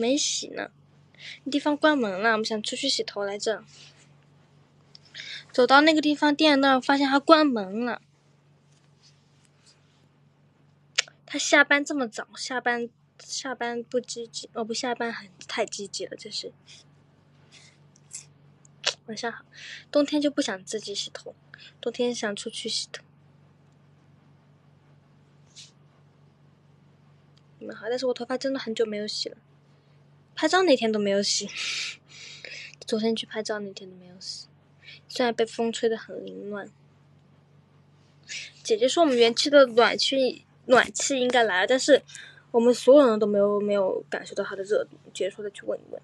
没洗呢，地方关门了，我们想出去洗头来着。走到那个地方店那儿，发现他关门了。他下班这么早，下班下班不积极，哦不下班很太积极了，这是。晚上好，冬天就不想自己洗头，冬天想出去洗头。你们好，但是我头发真的很久没有洗了，拍照那天都没有洗，昨天去拍照那天都没有洗，虽然被风吹得很凌乱。姐姐说我们园区的暖气暖气应该来了，但是我们所有人都没有没有感受到它的热度。姐姐说的去问一问。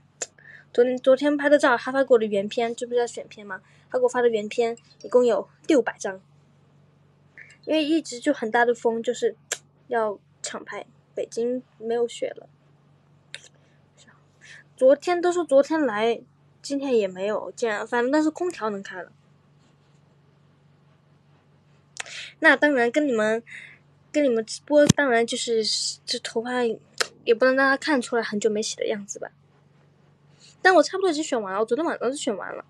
昨天昨天拍的照，他发给我的原片，这不是要选片吗？他给我发的原片一共有六百张，因为一直就很大的风，就是要抢拍。北京没有雪了，昨天都说昨天来，今天也没有见，反正但是空调能开了。那当然跟你们跟你们直播，当然就是这头发也不能让他看出来很久没洗的样子吧。但我差不多已经选完了，我昨天晚上就选完了，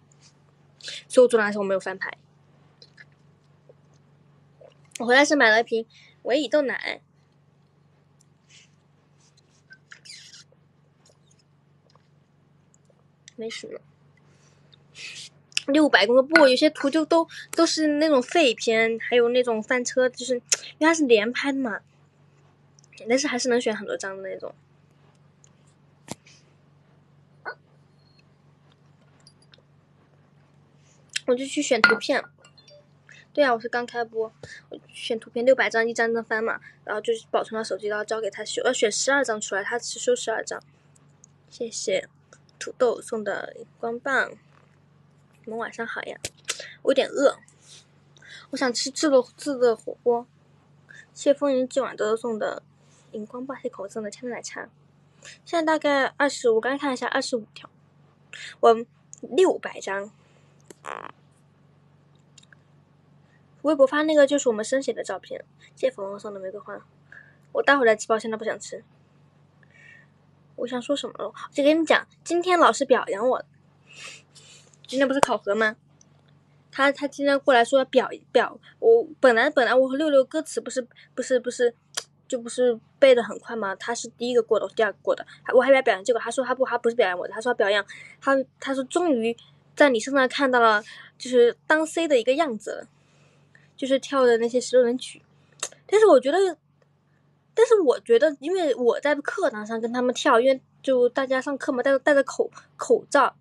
所以我昨天晚上我没有翻牌。我回来是买了一瓶维乙豆奶。没什么，六百公不，有些图就都都是那种废片，还有那种翻车，就是因为它是连拍的嘛，但是还是能选很多张的那种。我就去选图片，对啊，我是刚开播，选图片六百张一张一张翻嘛，然后就保存到手机，然后交给他修，要选十二张出来，他只收十二张，谢谢。土豆送的荧光棒，你们晚上好呀！我有点饿，我想吃自热自热火锅。谢风云今晚都送的荧光棒，谢口送的千奶茶。现在大概二十，我刚看了一下，二十五条，我六百张。微博发那个就是我们生写的照片，谢粉红送的玫瑰花。我待会来吃包，现在不想吃。我想说什么了？就跟你讲，今天老师表扬我。今天不是考核吗？他他今天过来说要表表我。本来本来我和六六歌词不是不是不是就不是背的很快吗？他是第一个过的，我第二个过的。我还以为表扬结果，他说他不他不是表扬我，他说表扬他他说终于在你身上看到了就是当 C 的一个样子了，就是跳的那些十六人曲。但是我觉得。但是我觉得，因为我在课堂上跟他们跳，因为就大家上课嘛，戴着戴着口口罩，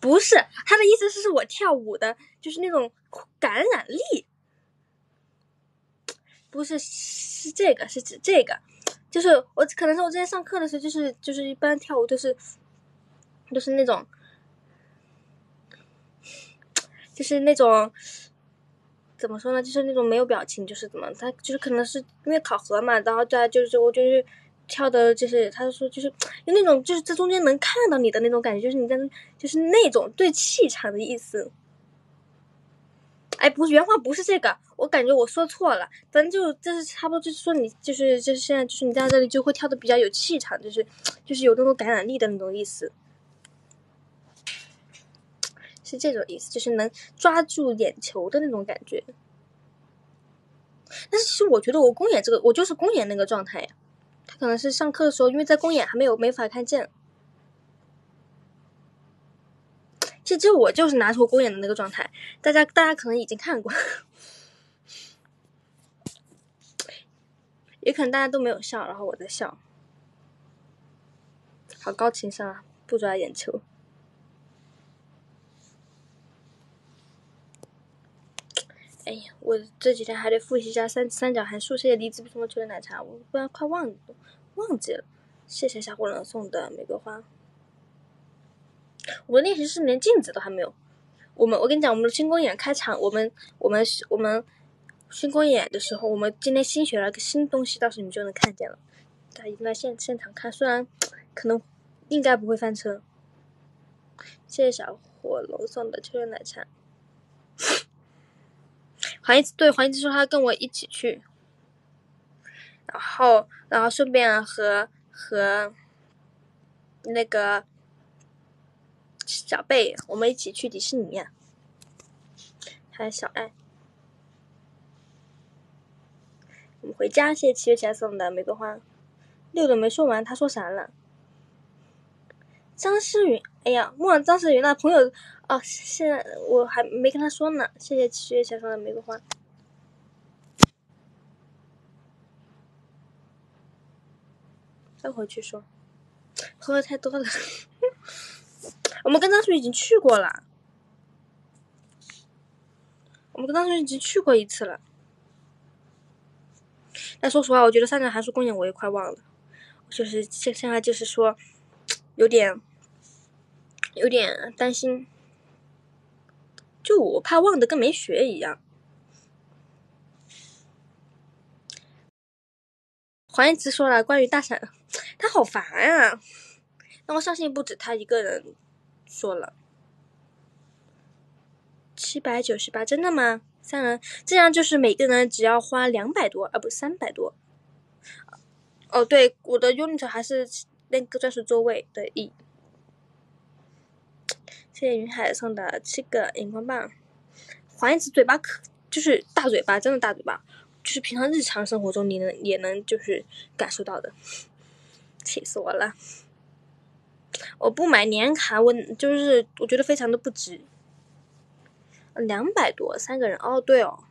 不是他的意思是，是我跳舞的，就是那种感染力，不是是这个，是指这个，就是我可能是我之前上课的时候，就是就是一般跳舞都是，都是那种，就是那种。怎么说呢？就是那种没有表情，就是怎么，他就是可能是因为考核嘛，然后再就是我就是跳的，就是他说就是有那种就是这中间能看到你的那种感觉，就是你在就是那种对气场的意思。哎，不是原话，不是这个，我感觉我说错了，反正就就是差不多就是说你就是就是现在就是你在这里就会跳的比较有气场，就是就是有那种感染力的那种意思。是这种意思，就是能抓住眼球的那种感觉。但是其实我觉得我公演这个，我就是公演那个状态呀。他可能是上课的时候，因为在公演还没有没法看见。其实我就是拿出公演的那个状态，大家大家可能已经看过，也可能大家都没有笑，然后我在笑，好高情商啊，不抓眼球。哎呀，我这几天还得复习一下三三角函数。谢谢梨子不同的秋的奶茶，我不然快忘忘记了。谢谢小火龙送的玫瑰花。我们练习室连镜子都还没有。我们我跟你讲，我们的新公演开场，我们我们我们新公演的时候，我们今天新学了个新东西，到时候你就能看见了。大家一定要现现场看，虽然可能应该不会翻车。谢谢小火龙送的秋的奶茶。黄一对黄一说他跟我一起去，然后然后顺便和和那个小贝，我们一起去迪士尼、还有小爱，我们回家。谢谢七月七送的玫瑰花。六的没说完，他说啥了？张诗云，哎呀，莫张诗云那。朋友，哦，现在我还没跟他说呢。谢谢七月七号送的玫瑰花。再回去说，喝的太多了。我们跟张叔已经去过了，我们跟张叔已经去过一次了。但说实话，我觉得三场函数公演我也快忘了，就是现现在就是说，有点有点担心，就我怕忘的跟没学一样。黄燕慈说了关于大闪，他好烦啊！那我相信不止他一个人说了。七百九十八，真的吗？三人这样就是每个人只要花两百多，啊不三百多。哦，对，我的 unit 还是那个钻石座位的 E。谢谢云海送的七个荧光棒。黄燕慈嘴巴可就是大嘴巴，真的大嘴巴。就是平常日常生活中你能也能就是感受到的，气死我了！我不买年卡，我就是我觉得非常的不值，两百多三个人哦，对哦，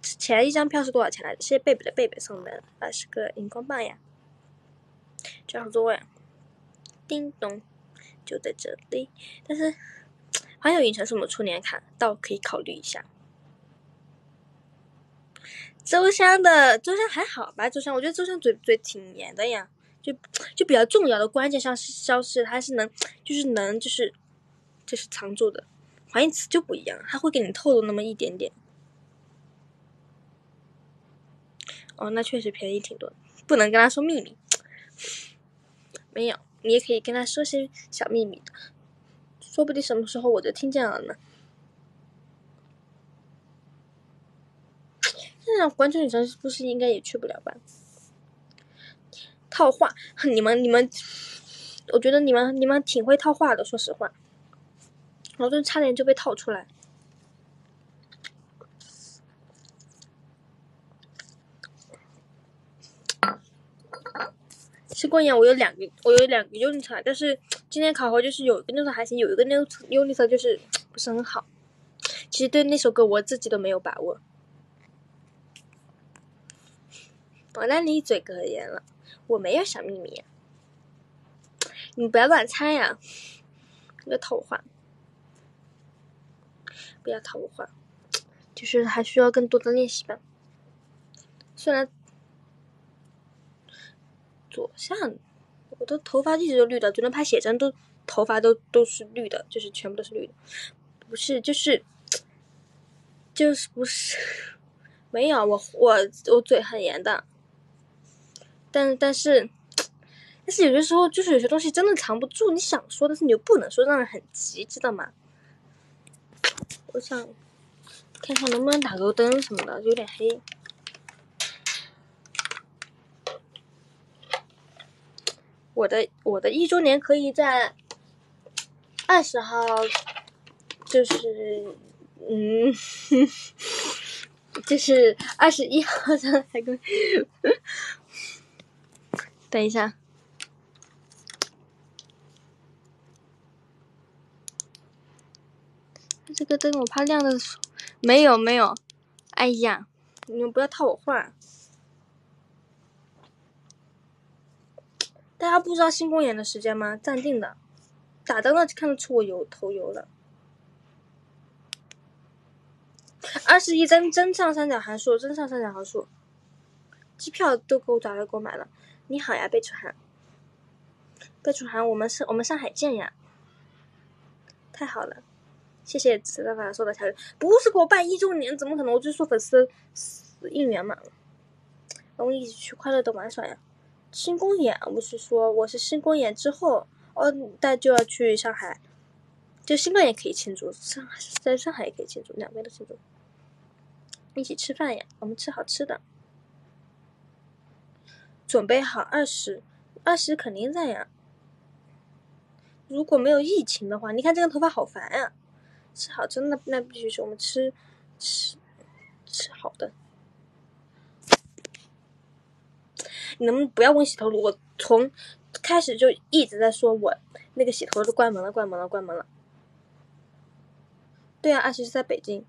前一张票是多少钱来着？谢谢贝贝的贝贝送的二十个荧光棒呀，这样座位，叮咚，就在这里。但是环球影城是我们出年卡，倒可以考虑一下。周香的周香还好吧？周香，我觉得周香嘴嘴挺严的呀，就就比较重要的关键上消失，他是能就是能就是就是藏住的。黄燕慈就不一样，他会给你透露那么一点点。哦，那确实便宜挺多，不能跟他说秘密。没有，你也可以跟他说些小秘密的，说不定什么时候我就听见了呢。那环球影城是不是应该也去不了吧？套话，你们你们，我觉得你们你们挺会套话的，说实话，我真差点就被套出来。新公演我有两个，我有两个 unit，但是今天考核就是有一个那首还行，有一个那 unit 就是不是很好。其实对那首歌我自己都没有把握。我那里嘴可严了，我没有小秘密，你不要乱猜呀！不要套话，不要套话，就是还需要更多的练习吧。虽然左下，我的头发一直都绿的，就能拍写真都头发都都是绿的，就是全部都是绿的，不是就是就是不是没有我我我嘴很严的。但但是，但是有些时候就是有些东西真的藏不住，你想说，但是你又不能说，让人很急，知道吗？我想看看能不能打个灯什么的，有点黑。我的我的一周年可以在二十号，就是嗯，就是二十一号才才可以。等一下，这个灯我怕亮的，没有没有，哎呀，你们不要套我话。大家不知道新公演的时间吗？暂定的，打灯了就看得出我油头油了。二十一真真上三角函数，真上三角函数，机票都给我找来给我买了。你好呀，贝楚涵。贝楚涵，我们是我们上海见呀！太好了，谢谢子爸爸说的条件，不是给我办一周年，怎么可能？我就说粉丝应援嘛。我们一起去快乐的玩耍呀！新公演，我是说我是新公演之后，哦，大家就要去上海，就新公演可以庆祝，上海在上海也可以庆祝，两边都庆祝。一起吃饭呀！我们吃好吃的。准备好二十二十肯定在呀。如果没有疫情的话，你看这个头发好烦呀。吃好吃那那必须是我们吃吃吃好的。能不能不要问洗头露？我从开始就一直在说我那个洗头都关门了，关门了，关门了。对啊，二十是在北京，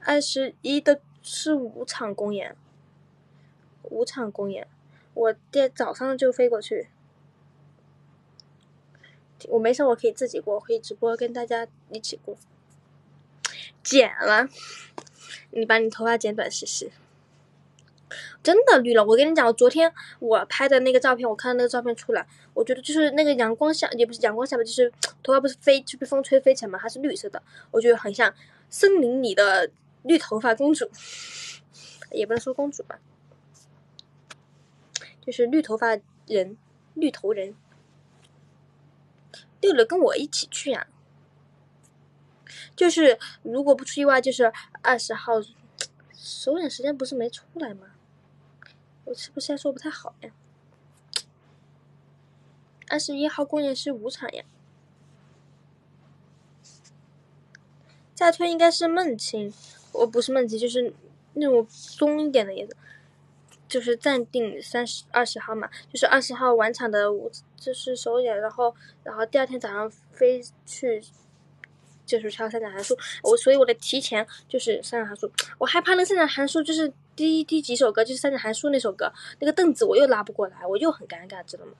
二十一的是五场公演，五场公演，我爹早上就飞过去。我没事，我可以自己过，可以直播跟大家一起过。剪了，你把你头发剪短试试。真的绿了，我跟你讲，昨天我拍的那个照片，我看到那个照片出来，我觉得就是那个阳光下，也不是阳光下吧，就是头发不是飞就被风吹飞起来嘛，它是绿色的，我觉得很像森林里的绿头发公主，也不能说公主吧，就是绿头发人，绿头人。六六跟我一起去呀，就是如果不出意外，就是二十号，首演时间不是没出来吗？我是不是在说不太好呀？二十一号公演是五场呀，再推应该是梦清，我不是梦清，就是那种松一点的颜色，就是暂定三十二十号嘛，就是二十号晚场的五，就是首演，然后然后第二天早上飞去。就是抄三角函数，我所以我的提前就是三角函数，我害怕那三角函数就是第第几首歌就是三角函数那首歌，那个凳子我又拉不过来，我又很尴尬，知道吗？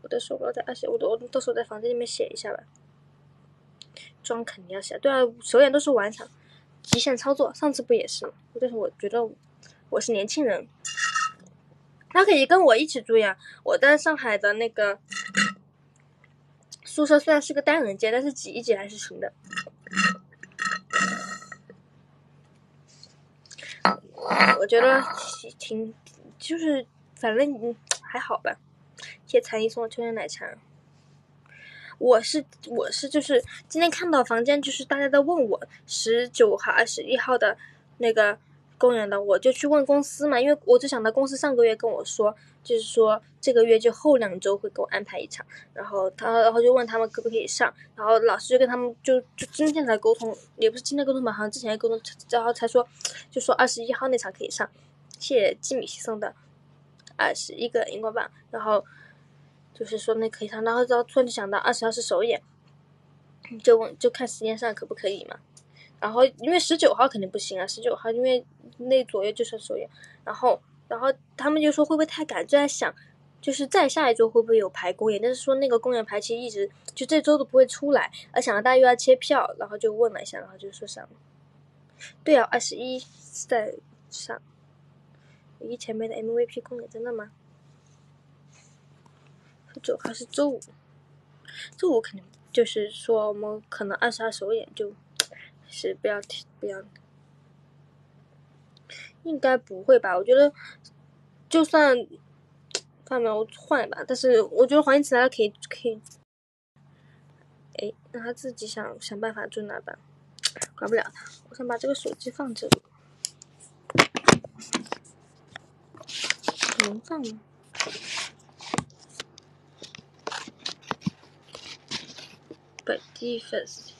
我的手稿在二写，我我到时候在房间里面写一下吧。妆肯定要写，对啊，首演都是晚场，极限操作，上次不也是吗？但是我觉得我是年轻人，他可以跟我一起住呀，我在上海的那个。宿舍虽然是个单人间，但是挤一挤还是行的。我觉得挺，就是反正还好吧。谢残一送的秋天奶茶。我是我是就是今天看到房间，就是大家在问我十九号、二十一号的那个公园的，我就去问公司嘛，因为我就想到公司上个月跟我说。就是说，这个月就后两周会给我安排一场，然后他，然后就问他们可不可以上，然后老师就跟他们就就今天才沟通，也不是今天沟通吧，好像之前沟通，然后才说，就说二十一号那场可以上，谢谢季米西送的二十一个荧光棒，然后就是说那可以上，然后然后突然就想到二十号是首演，就问就看时间上可不可以嘛，然后因为十九号肯定不行啊，十九号因为那左右就是首演，然后。然后他们就说会不会太赶，就在想，就是再下一周会不会有排公演？但是说那个公演排期一直就这周都不会出来，而想到大家又要切票，然后就问了一下，然后就说上。对啊，二十一在上。一前面的 MVP 公演真的吗？九号是周五，周五肯定就是说我们可能二十二首演就，是不要提不要。应该不会吧？我觉得，就算，看到没有我换吧。但是我觉得黄英慈来可以可以，哎，让他自己想想办法住哪吧，管不了他。我想把这个手机放这里，能放吗？本地粉丝，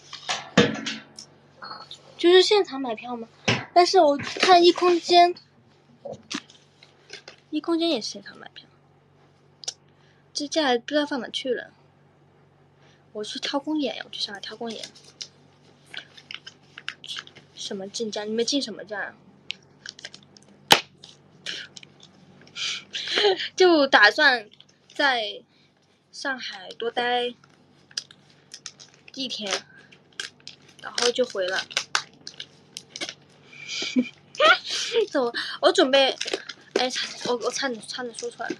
就是现场买票吗？但是我看一空间，一空间也是现场买票，这价不知道放哪去了。我去挑公演，我去上海挑公演。什么进价？你们进什么价？就打算在上海多待一天，然后就回了。走，我准备，哎，我我差点差点说出来了，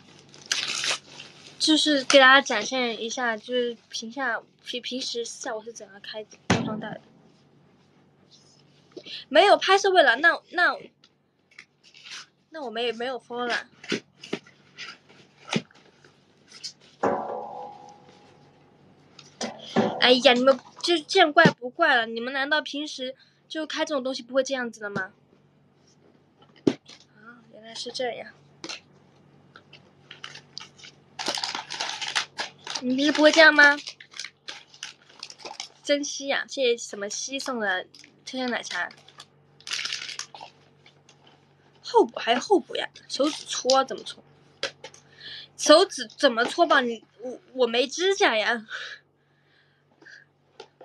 就是给大家展现一下，就是平下平平时下午是怎样开包装袋的，没有拍摄为了那那那我们也没有疯了，哎呀，你们就见怪不怪了，你们难道平时就开这种东西不会这样子的吗？啊，原来是这样。你平时不会这样吗？珍惜呀！谢谢什么西送的车香奶茶。后补还有后补呀？手指搓怎么搓？手指怎么搓吧？你我我没指甲呀。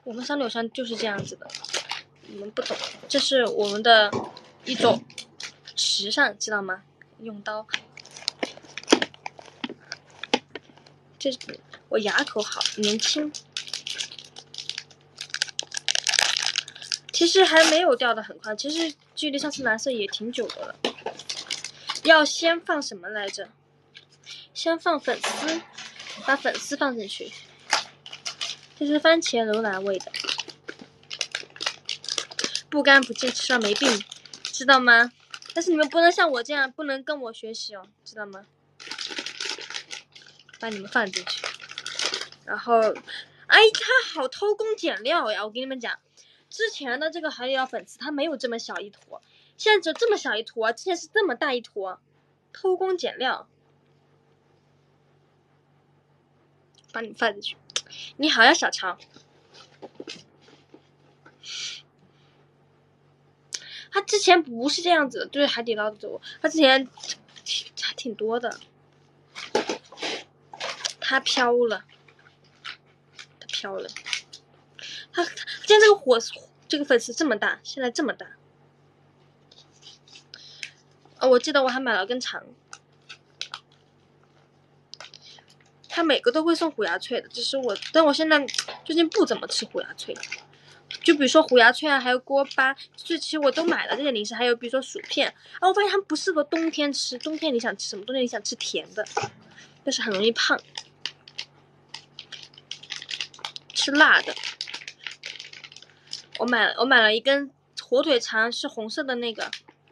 我们三柳山就是这样子的，你们不懂，这是我们的一种时尚，知道吗？用刀。这我牙口好，年轻。其实还没有掉的很快，其实距离上次蓝色也挺久的了。要先放什么来着？先放粉丝，把粉丝放进去。这是番茄牛腩味的，不干不净，吃了没病，知道吗？但是你们不能像我这样，不能跟我学习哦，知道吗？把你们放进去，然后，哎，他好偷工减料呀！我跟你们讲，之前的这个海底捞粉丝，他没有这么小一坨。现在只有这么小一坨，之前是这么大一坨，偷工减料。把你放进去。你好呀，小超。他之前不是这样子，对海底捞的多。他之前还挺多的。他飘了，他飘了。他他现在这个火，这个粉丝这么大，现在这么大。哦，我记得我还买了根肠，他每个都会送虎牙脆的，只是我，但我现在最近不怎么吃虎牙脆，就比如说虎牙脆啊，还有锅巴，这其实我都买了这些零食，还有比如说薯片，啊，我发现它们不适合冬天吃，冬天你想吃什么？冬天你想吃甜的，但是很容易胖，吃辣的。我买了，我买了一根火腿肠，是红色的那个。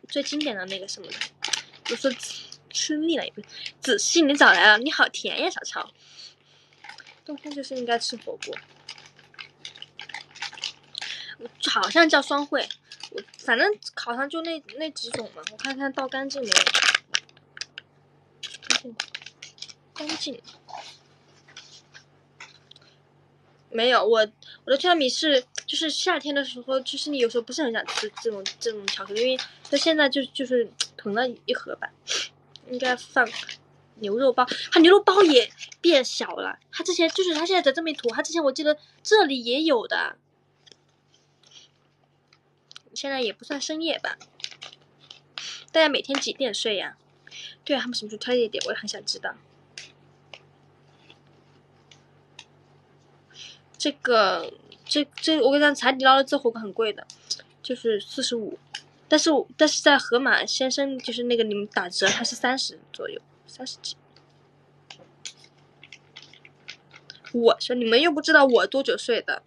最经典的那个什么的，我说吃腻了也不仔细，你找来了，你好甜呀，小超。冬天就是应该吃火锅，好像叫双汇，我反正好像就那那几种嘛，我看看倒干净没有？干净，干净，没有。我我的跳米是。就是夏天的时候，就是你有时候不是很想吃这种这种巧克力，因为它现在就就是囤了一盒吧，应该放牛肉包，它牛肉包也变小了。它之前就是它现在在这么一坨，它之前我记得这里也有的。现在也不算深夜吧？大家每天几点睡呀？对啊，他们什么时候开夜点？我也很想知道。这个。这这，我跟你讲，海底捞的这火锅很贵的，就是四十五，但是但是在盒马先生就是那个你们打折，它是三十左右，三十几。我说你们又不知道我多久睡的，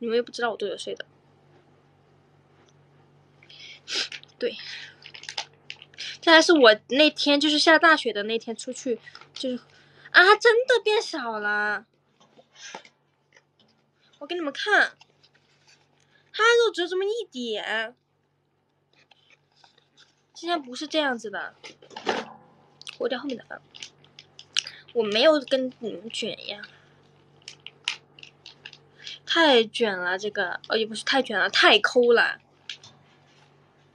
你们又不知道我多久睡的，对，这还是我那天就是下大雪的那天出去，就是啊，真的变小了。我给你们看，它肉只有这么一点，今天不是这样子的，我掉后面的，我没有跟你们卷呀，太卷了这个，哦也不是太卷了，太抠了，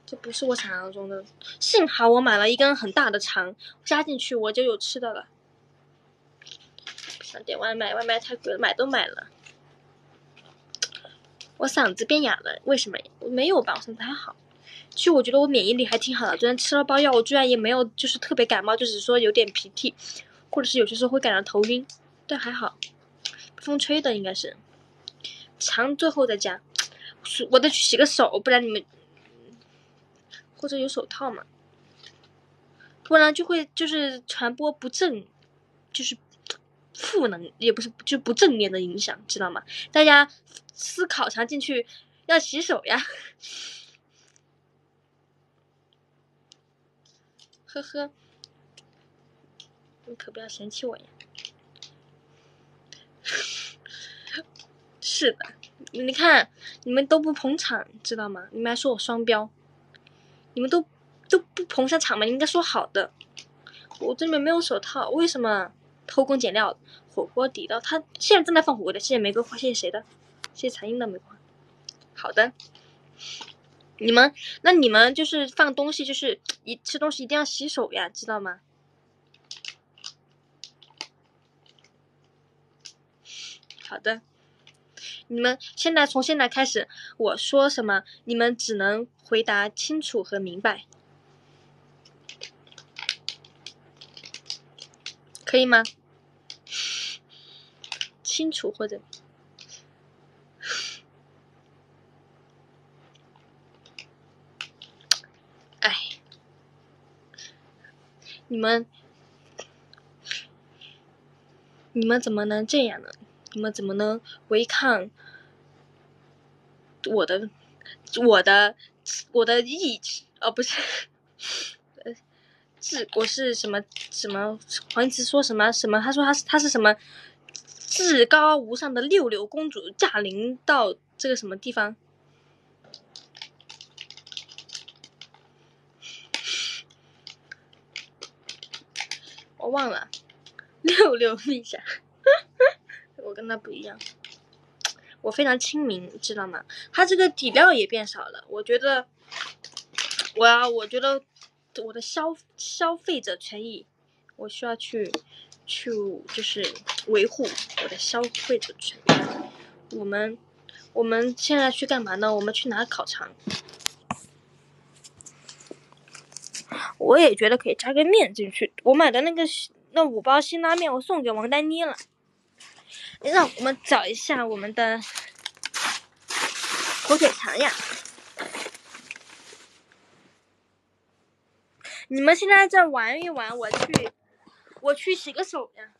这不是我想象中的，幸好我买了一根很大的肠，加进去我就有吃的了，想点外卖，外卖太贵了，买都买了。我嗓子变哑了，为什么？我没有吧，我嗓子还好。其实我觉得我免疫力还挺好的，昨天吃了包药，我居然也没有就是特别感冒，就是说有点鼻涕，或者是有些时候会感到头晕，但还好。风吹的应该是。肠最后再加，我得去洗个手，不然你们或者有手套嘛，不然就会就是传播不正，就是。负能也不是就不正面的影响，知道吗？大家思考常进去要洗手呀，呵呵，你可不要嫌弃我呀。是的，你看你们都不捧场，知道吗？你们还说我双标，你们都都不捧场场吗？应该说好的。我这里面没有手套，为什么？偷工减料，火锅底料。他现在正在放火锅的，谢谢玫瑰花，谢谢谁的？谢谢残音的玫瑰花。好的。你们那你们就是放东西，就是一吃东西一定要洗手呀，知道吗？好的。你们现在从现在开始，我说什么，你们只能回答清楚和明白，可以吗？清楚或者，哎，你们，你们怎么能这样呢？你们怎么能违抗我的我的我的意志？哦，不是，呃，至我是什么什么？黄一慈说什么什么？他说他是他是什么至高无上的六六公主驾临到这个什么地方？我忘了，六六陛下。我跟他不一样，我非常亲民，知道吗？他这个底料也变少了，我觉得，我要，我觉得我的消消费者权益，我需要去去就是维护我的消费者权益。我们我们现在去干嘛呢？我们去拿烤肠。我也觉得可以加个面进去。我买的那个那五包辛拉面，我送给王丹妮了。让我们找一下我们的火腿肠呀！你们现在再玩一玩，我去，我去洗个手呀！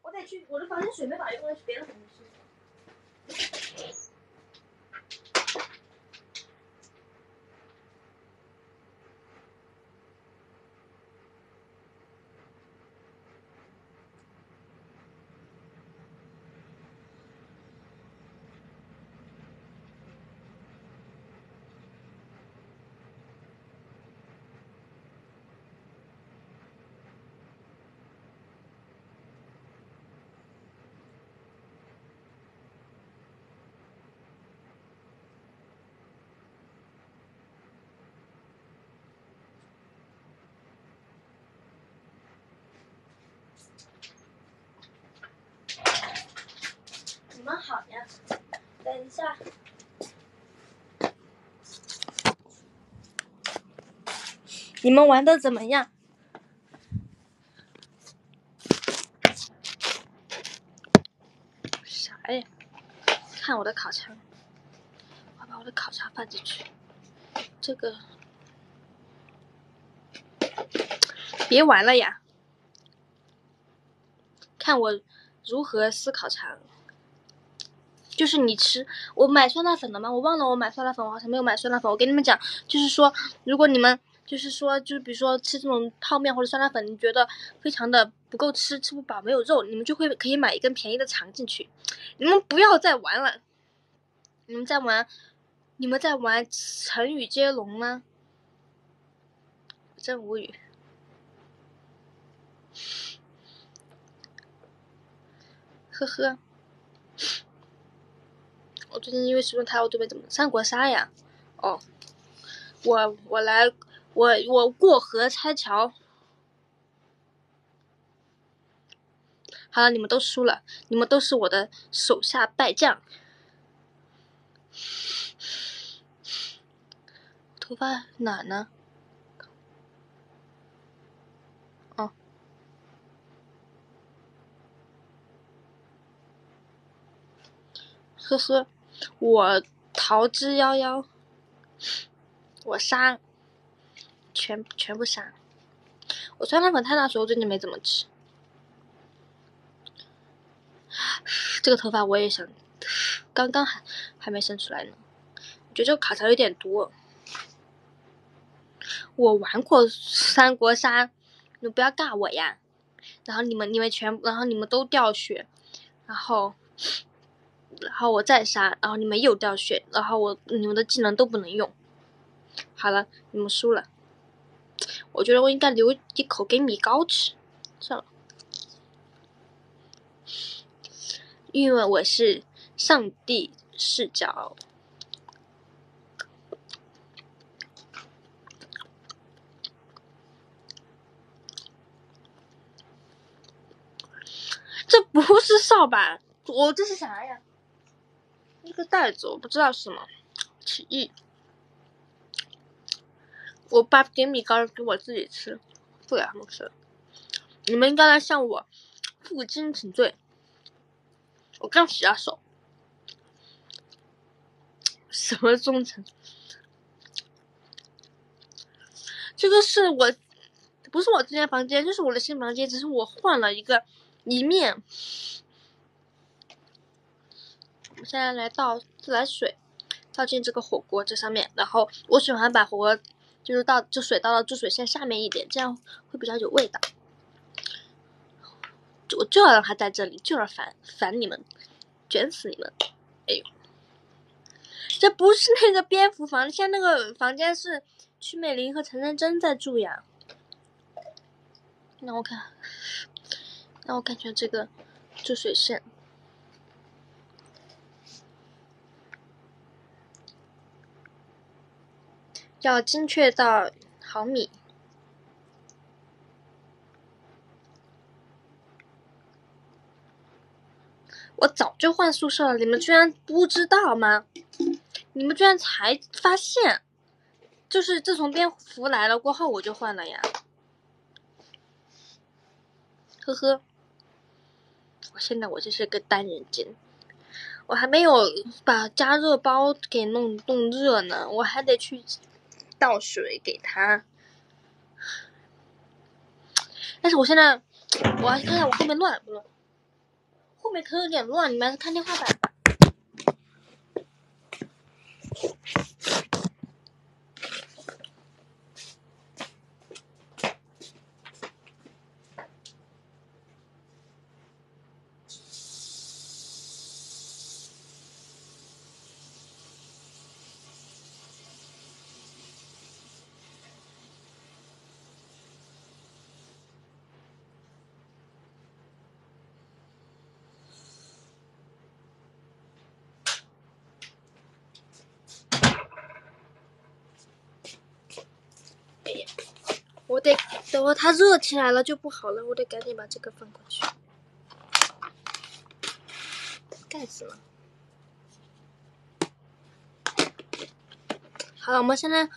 我得去，我的房间水没打用，我去别的房间洗。你们好呀，等一下，你们玩的怎么样？啥呀？看我的烤肠，我把我的烤肠放进去，这个别玩了呀！看我如何撕烤肠。就是你吃，我买酸辣粉了吗？我忘了我买酸辣粉，我好像没有买酸辣粉。我跟你们讲，就是说，如果你们就是说，就是比如说吃这种泡面或者酸辣粉，你觉得非常的不够吃，吃不饱，没有肉，你们就会可以买一根便宜的肠进去。你们不要再玩了，你们在玩，你们在玩成语接龙吗？真无语。呵呵。我最近因为使用它，我准备怎么三国杀呀？哦，我我来，我我过河拆桥。好了，你们都输了，你们都是我的手下败将。头发哪呢？哦呵呵。我逃之夭夭，我杀，全全部杀。我酸辣粉太大时候最近没怎么吃。这个头发我也想，刚刚还还没生出来呢。我觉得这个卡槽有点多。我玩过三国杀，你们不要尬我呀。然后你们你们全，然后你们都掉血，然后。然后我再杀，然后你们又掉血，然后我你们的技能都不能用，好了，你们输了。我觉得我应该留一口给米糕吃，算了，因为我是上帝视角。这不是扫把，我这是啥呀？一个袋子，我不知道是什么，奇异。我把点米糕给我自己吃，不给他们吃。你们应该来向我负荆请罪。我刚洗了手，什么忠诚？这个是我，不是我之前房间，就是我的新房间，只是我换了一个一面。我们现在来倒自来水，倒进这个火锅这上面，然后我喜欢把火锅。就是倒就水倒到注水线下面一点，这样会比较有味道。我就要让它在这里，就要烦烦你们，卷死你们！哎呦，这不是那个蝙蝠房，现在那个房间是曲美玲和陈真真在住呀。让我看，让我感觉这个注水线。要精确到毫米。我早就换宿舍了，你们居然不知道吗？你们居然才发现？就是自从蝙蝠来了过后，我就换了呀。呵呵，我现在我就是个单人间，我还没有把加热包给弄弄热呢，我还得去。倒水给他，但是我现在，我看看我后面乱不乱？后面可能有点乱，你们还是看天花板吧。我得等会它热起来了就不好了，我得赶紧把这个放过去。盖子呢？好了，我们现在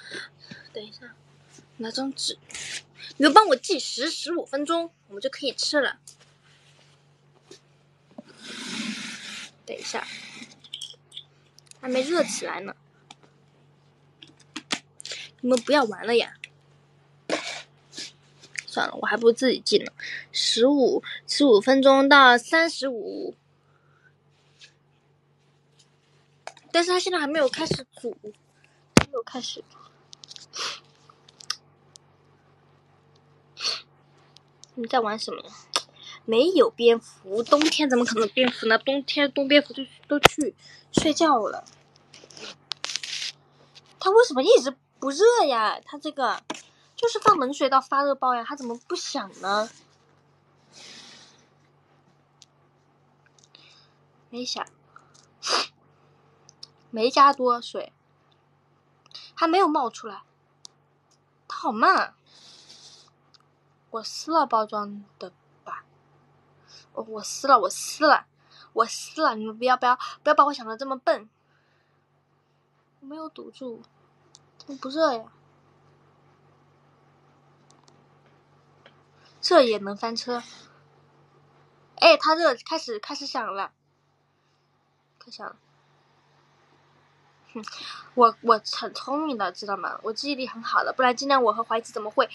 等一下，拿张纸，你们帮我计时十五分钟，我们就可以吃了。等一下，还没热起来呢，你们不要玩了呀！算了，我还不如自己记呢。十五十五分钟到三十五，但是他现在还没有开始煮，没有开始。你在玩什么？没有蝙蝠，冬天怎么可能蝙蝠呢？冬天冬蝙蝠都都去睡觉了。他为什么一直不热呀？他这个。就是放冷水到发热包呀，它怎么不响呢？没响，没加多水，还没有冒出来，它好慢啊。我撕了包装的吧，我我撕了，我撕了，我撕了，你们不要不要不要把我想的这么笨，我没有堵住，怎么不热呀？这也能翻车？哎，他这开始开始响了，开响了。哼，我我很聪明的，知道吗？我记忆力很好的，不然今天我和怀子怎么会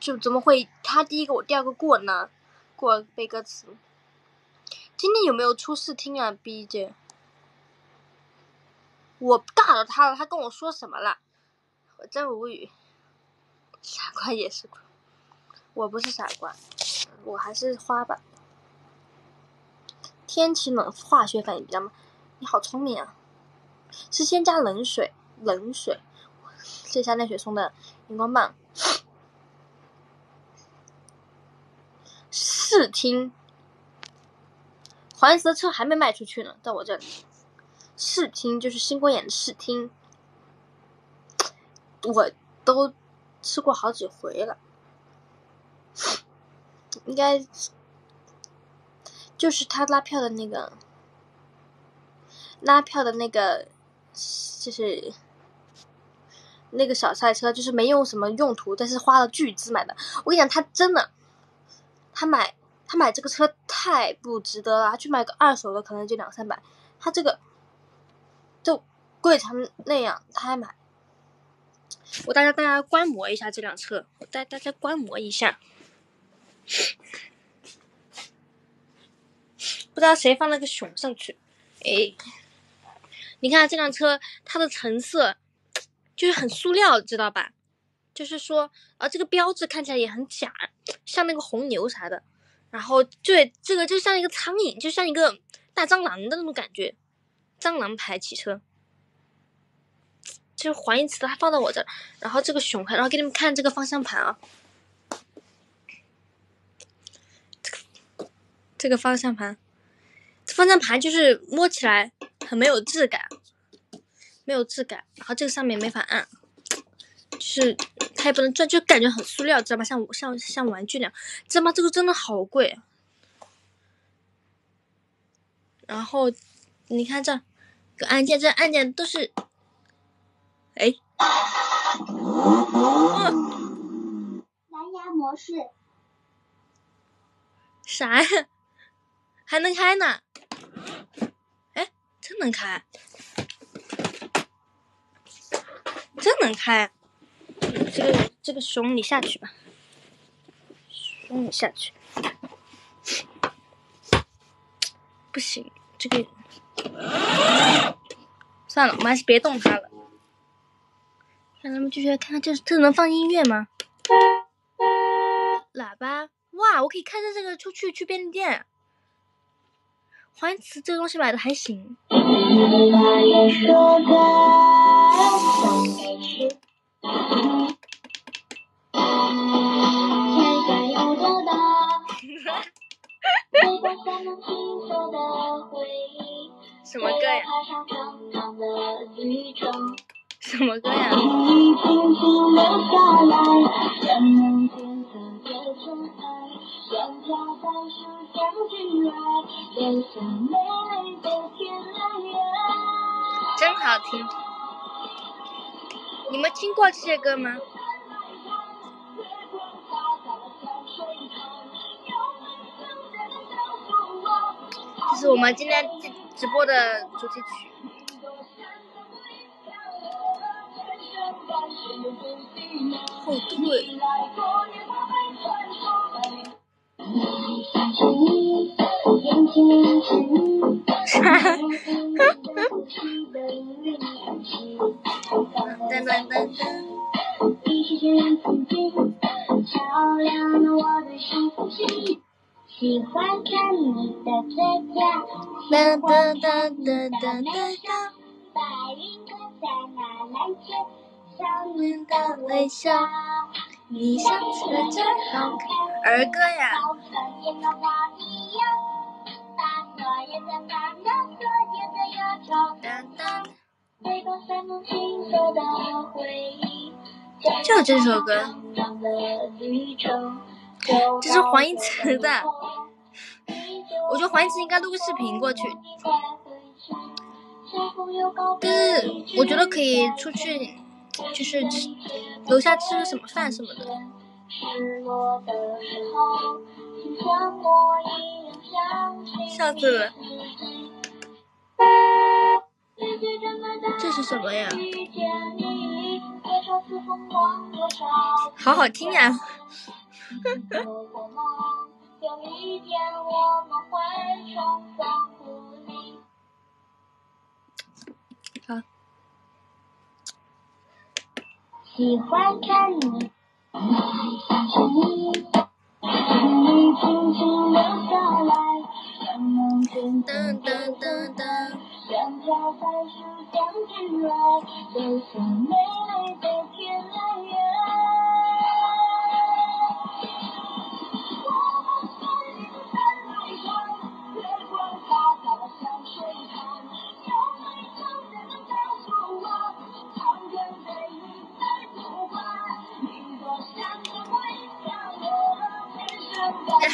就怎么会他第一个我第二个过呢？过背歌词。今天有没有出试听啊？B 姐，我尬了他了，他跟我说什么了？我真无语。傻瓜也是。我不是傻瓜，我还是花吧。天气冷，化学反应比较慢。你好聪明啊！是先加冷水，冷水，谢夏恋雪送的荧光棒。试听，黄奕的车还没卖出去呢，在我这里。试听就是新公演的试听，我都吃过好几回了，应该就是他拉票的那个，拉票的那个，就是那个小赛车，就是没用什么用途，但是花了巨资买的。我跟你讲，他真的。他买他买这个车太不值得了，他去买个二手的可能就两三百，他这个就贵成那样，他还买。我带大家观摩一下这辆车，我带大家观摩一下。不知道谁放了个熊上去，哎，你看这辆车，它的成色就是很塑料，知道吧？就是说，啊，这个标志看起来也很假，像那个红牛啥的。然后，对，这个就像一个苍蝇，就像一个大蟑螂的那种感觉，蟑螂牌汽车。就是黄奕慈的，他放到我这儿。然后这个熊牌，然后给你们看这个方向盘啊，这个这个方向盘，方向盘就是摸起来很没有质感，没有质感。然后这个上面没法按。就是，它也不能转，就感觉很塑料，知道吗？像像像玩具那样，知道吗？这个真的好贵。然后你看这个按键，这按键都是，哎，蓝牙模式，啥呀？还能开呢？哎，真能开，真能开。这个这个熊你下去吧，熊你下去，不行，这个算了，我们还是别动它了。让他们继续来看看，这这能放音乐吗？喇叭，哇，我可以开着这个出去去便利店。黄奕慈这个东西买的还行。什么歌呀？什么歌呀？真好听！你们听过这些歌吗？这是我们今天直播的主题曲。后退。哈哈，噔噔噔噔。喜欢看你的嘴角，哒哒哒哒哒哒哒。白云挂在那蓝天，上面的微笑，你笑起来真好看。儿歌呀。就这首歌。这是黄奕慈的，我觉得黄奕慈应该录个视频过去。但是我觉得可以出去，就是吃楼下吃什么饭什么的。笑死了！这是什么呀？好好听呀！喜欢看你，喜欢看你，眼泪轻轻留下来，让梦见等等等等，像飘在时间之外，就像美丽的天。籁，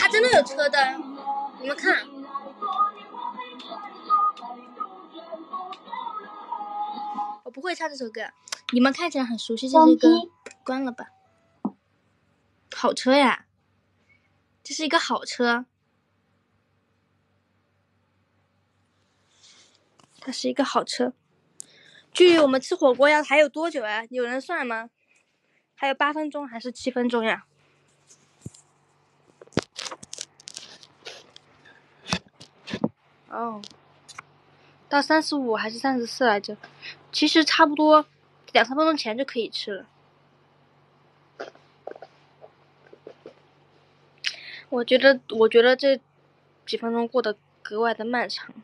它真的有车灯，你们看。我不会唱这首歌，你们看起来很熟悉这首歌，关了吧。好车呀，这是一个好车，它是一个好车。距离我们吃火锅要还有多久啊？有人算吗？还有八分钟还是七分钟呀？哦，到三十五还是三十四来着？其实差不多两三分钟前就可以吃了。我觉得，我觉得这几分钟过得格外的漫长。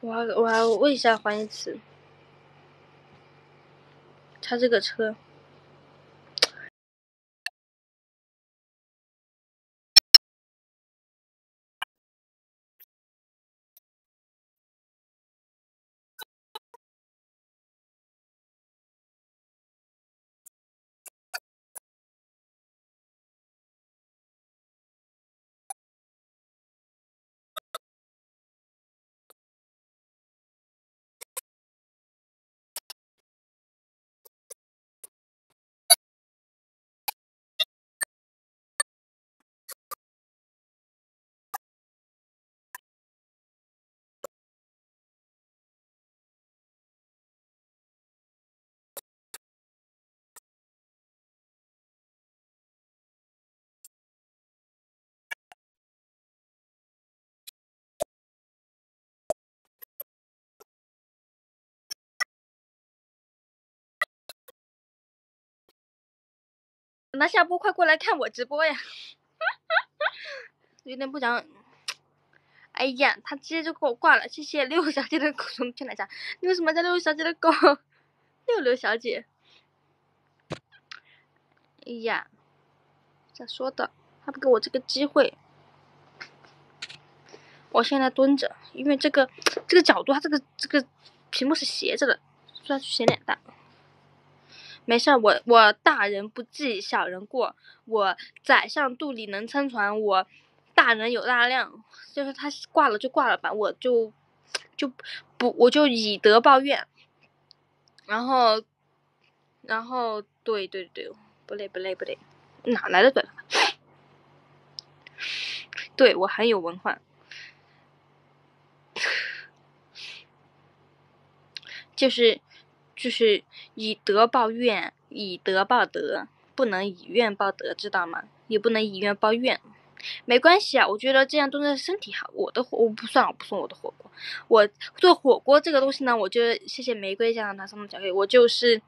我还我还问一下黄一慈，他这个车。那下播快过来看我直播呀！有点不讲。哎呀，他直接就给我挂了。谢谢六小姐的狗什么进来着？你为什么叫六小姐的狗？六六小姐。哎呀，咋说的？他不给我这个机会。我现在蹲着，因为这个这个角度，它这个这个屏幕是斜着的，所以显脸大。没事儿，我我大人不计小人过，我宰相肚里能撑船，我大人有大量，就是他挂了就挂了吧，我就就不我就以德报怨，然后然后对对对，不累不累不累，哪来的本？对我很有文化，就是。就是以德报怨，以德报德，不能以怨报德，知道吗？也不能以怨报怨，没关系啊。我觉得这样对身体好。我的火我不算，我不送我的火锅。我做火锅这个东西呢，我就谢谢玫瑰酱他送的巧克力。我就是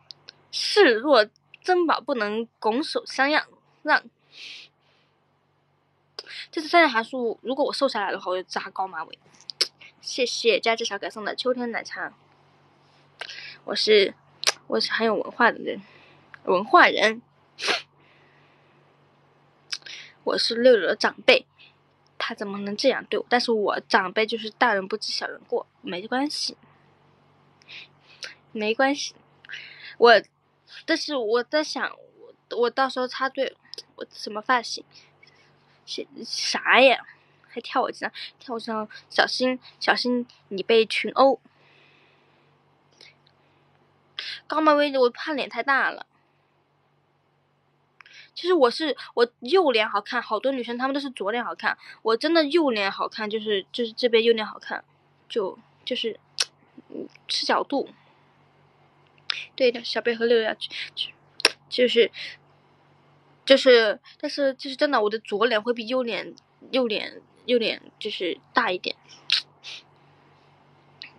视若珍宝，不能拱手相让。让。这是三角函数，如果我瘦下来的话，我就扎高马尾。谢谢佳芝小可送的秋天奶茶。我是，我是很有文化的人，文化人。我是六六的长辈，他怎么能这样对我？但是我长辈就是大人不知小人过，没关系，没关系。我，但是我在想，我我到时候插队，我什么发型？啥呀？还跳我身上，跳我身上，小心小心你被群殴。高马尾我怕脸太大了。其实我是我右脸好看，好多女生她们都是左脸好看。我真的右脸好看，就是就是这边右脸好看，就就是嗯吃角度。对的，小贝和六要去去，就是就是，但是就是真的，我的左脸会比右脸右脸右脸就是大一点，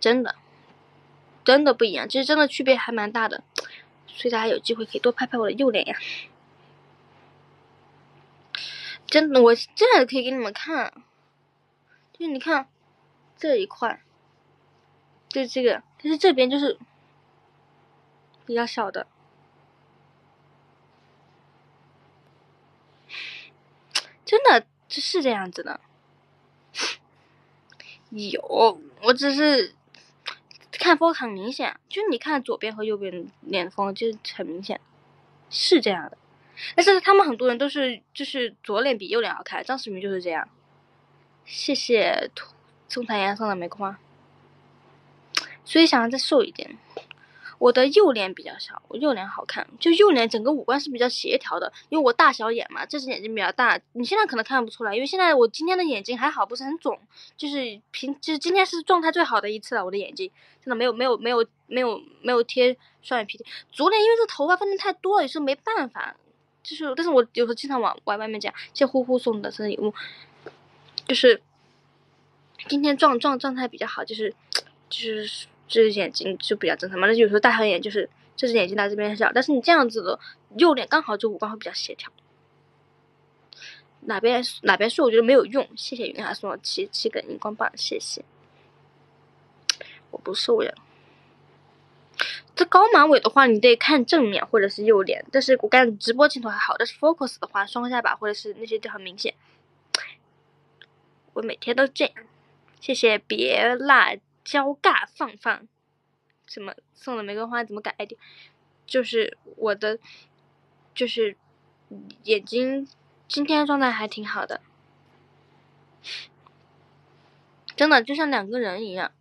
真的。真的不一样，其实真的区别还蛮大的，所以大家有机会可以多拍拍我的右脸呀。真的，我真的可以给你们看，就是你看这一块，就这个，但是这边就是比较小的，真的这是这样子的。有，我只是。看风很明显，就是你看左边和右边脸的风就是很明显，是这样的。但是他们很多人都是就是左脸比右脸好看，张世明就是这样。谢谢宋太阳送的玫瑰花，所以想要再瘦一点。我的右脸比较小，我右脸好看，就右脸整个五官是比较协调的，因为我大小眼嘛，这只眼睛比较大，你现在可能看不出来，因为现在我今天的眼睛还好，不是很肿，就是平，就是今天是状态最好的一次了，我的眼睛真的没有没有没有没有没有贴双眼皮贴，左脸因为这头发分的太多了，也是没办法，就是，但是我有时候经常往往外面讲，谢呼呼送的生日礼物，就是今天状状状态比较好，就是就是。这只眼睛就比较正常嘛，那有时候大小眼就是这只眼睛大这边小，但是你这样子的右脸刚好就五官会比较协调。哪边哪边瘦我觉得没有用，谢谢云海送我七七根荧光棒，谢谢。我不瘦呀。这高马尾的话，你得看正面或者是右脸，但是我看直播镜头还好，但是 focus 的话，双下巴或者是那些就很明显。我每天都这样，谢谢别辣。交尬放放，什么送的玫瑰花怎么改 ID？就是我的，就是眼睛今天状态还挺好的，真的就像两个人一样，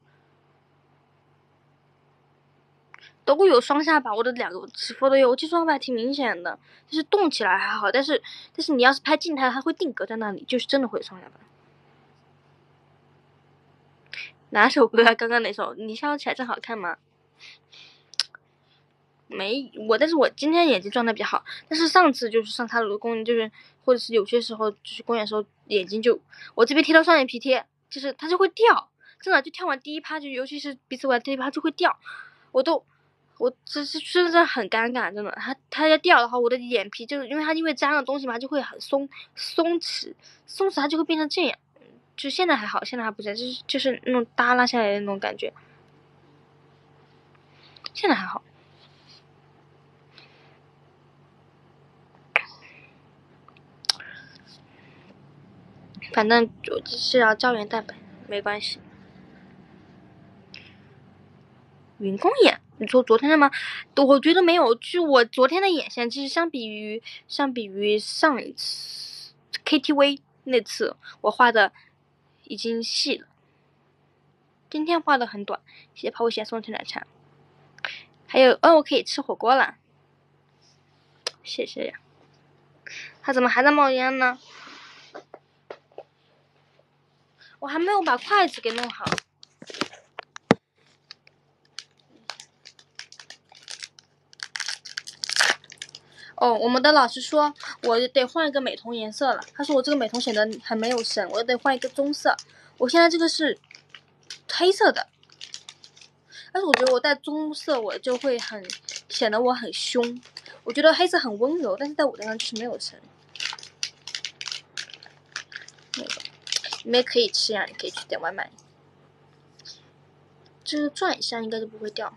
都有双下巴，我的两个直播都有，其实双下巴挺明显的，就是动起来还好，但是但是你要是拍静态，它会定格在那里，就是真的会有双下巴。哪首歌啊？刚刚哪首？你笑起来真好看吗？没我，但是我今天眼睛状态比较好。但是上次就是上他的公，就是或者是有些时候就是公园时候眼睛就我这边贴到双眼皮贴，就是它就会掉，真的就跳完第一趴就尤其是鼻子完第一趴就会掉，我都我这是真的很尴尬，真的，它它要掉的话，我的眼皮就是因为它因为粘了东西嘛，就会很松松弛，松弛它就会变成这样。就现在还好，现在还不在，就是就是那种耷拉下来的那种感觉。现在还好，反正就是要胶原蛋白，没关系。云公眼，你说昨天的吗？我觉得没有，就我昨天的眼线，其实相比于相比于上一次 KTV 那次我画的。已经细了，今天画的很短，谢谢泡泡鞋送的奶茶，还有，哦，我可以吃火锅了，谢谢呀。它怎么还在冒烟呢？我还没有把筷子给弄好。哦，我们的老师说，我得换一个美瞳颜色了。他说我这个美瞳显得很没有神，我得换一个棕色。我现在这个是黑色的，但是我觉得我戴棕色我就会很显得我很凶。我觉得黑色很温柔，但是在我身上就是没有神。那个你们可以吃呀，你可以去点外卖。就是转一下应该就不会掉。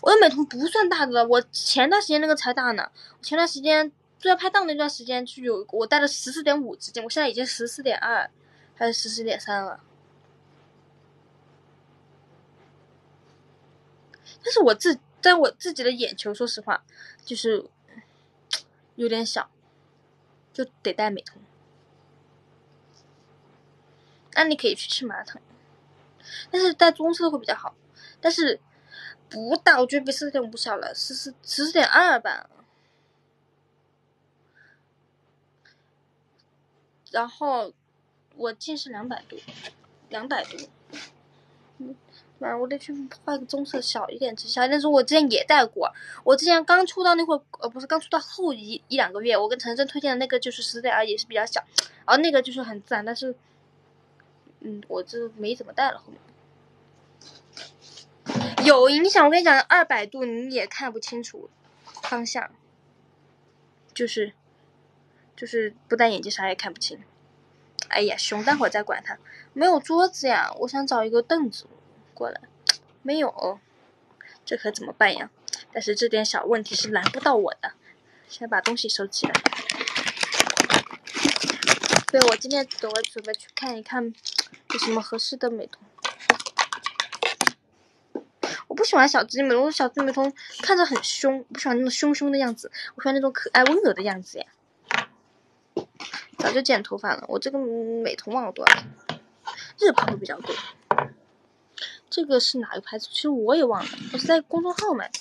我的美瞳不算大的，我前段时间那个才大呢。我前段时间就在拍档那段时间就有我戴了十四点五直径，我现在已经十四点二还是十四点三了。但是我自在我自己的眼球，说实话，就是有点小，就得戴美瞳。那你可以去吃麻糖，但是戴棕色会比较好，但是。不大，我觉得比十四点五小了，十四十四点二吧。然后我近视两百度，两百度。嗯，妈，我得去换个棕色小一点，小一点。但是我之前也戴过，我之前刚出道那会儿，呃，不是刚出道后一一两个月，我跟陈真推荐的那个就是十四点二，也是比较小，然后那个就是很自然，但是，嗯，我这没怎么戴了后面。有影响，我跟你讲，二百度你也看不清楚方向，就是就是不戴眼镜啥也看不清。哎呀，熊待会儿再管他。没有桌子呀，我想找一个凳子过来，没有，这可怎么办呀？但是这点小问题是难不到我的。先把东西收起来。对，我今天准备准备去看一看有什么合适的美瞳。不喜欢小智美瞳，小智美瞳看着很凶，不喜欢那种凶凶的样子，我喜欢那种可爱温柔的样子呀。早就剪头发了，我这个美瞳忘了多少钱，日抛比较贵。这个是哪个牌子？其实我也忘了，我是在公众号买的。